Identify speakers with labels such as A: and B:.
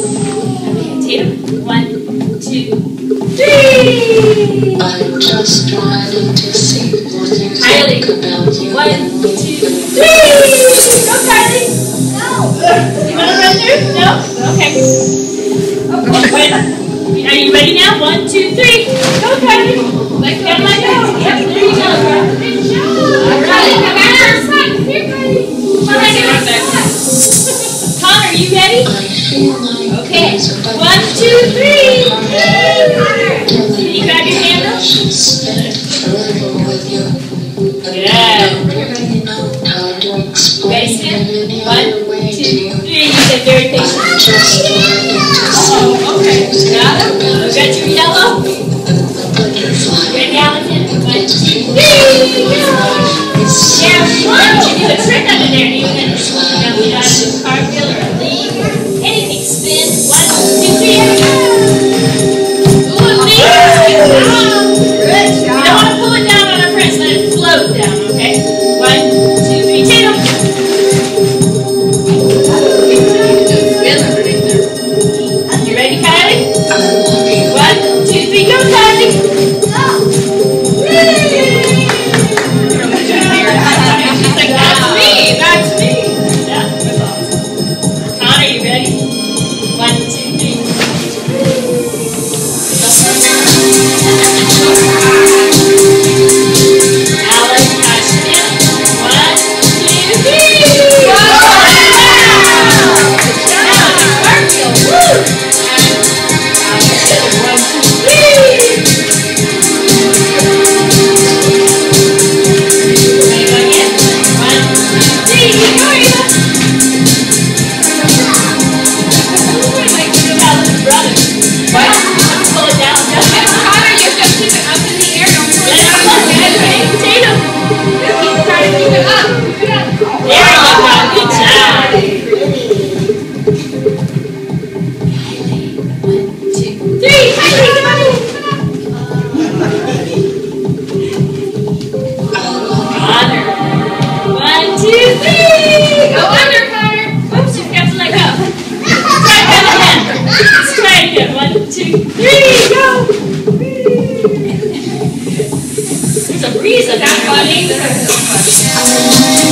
A: Okay. One, two, three.
B: I'm just trying to see.
A: One, two, three. You want to run through? No? Okay. Wait. Are you ready now? One, two, three. Go, Kylie. Let go, let go. Yep, there you go, Okay. One, two, three. Can you grab your handle?
B: Forever you.
A: One, two,
B: you.
A: said very patient. Oh, okay. Got You got your yellow? One, two, three. Yeah, why you do a trick under there? You you know, a cartwheel or Let's try again. One, two, three. Go. There's a breeze buddy.
B: I love